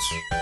Thank you.